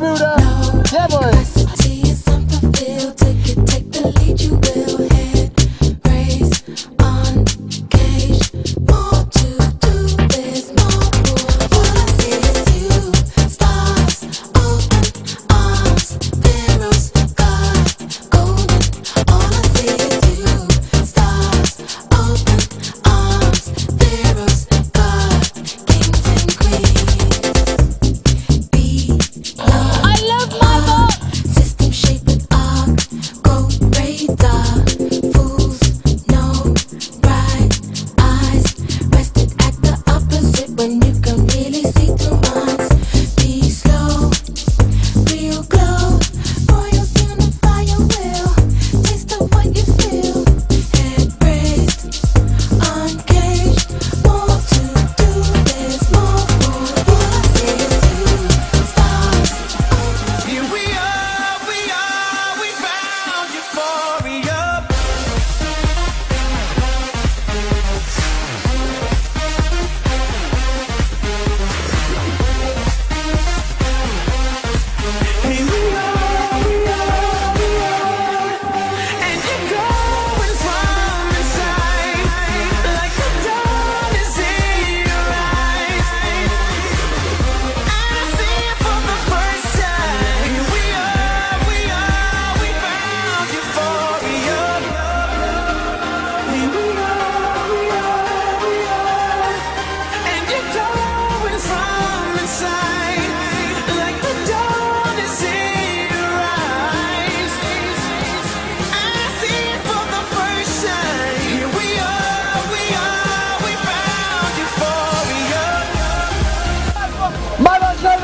Buddha. Yeah, boy. feeling see through my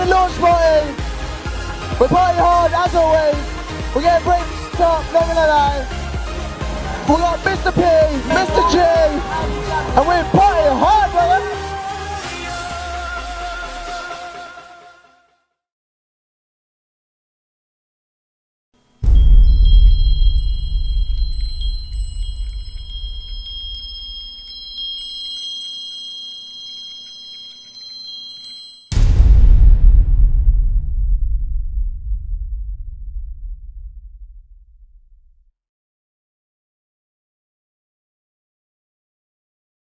the launch party. We're partying hard as always. We're getting breaks up, not gonna lie. We got Mr. P, Mr. G, and we're.